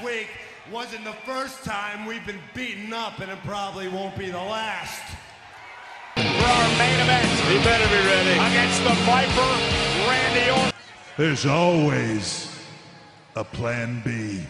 last week wasn't the first time we've been beaten up, and it probably won't be the last. For our main event. He better be ready. Against the Viper, Randy Orton. There's always a plan B.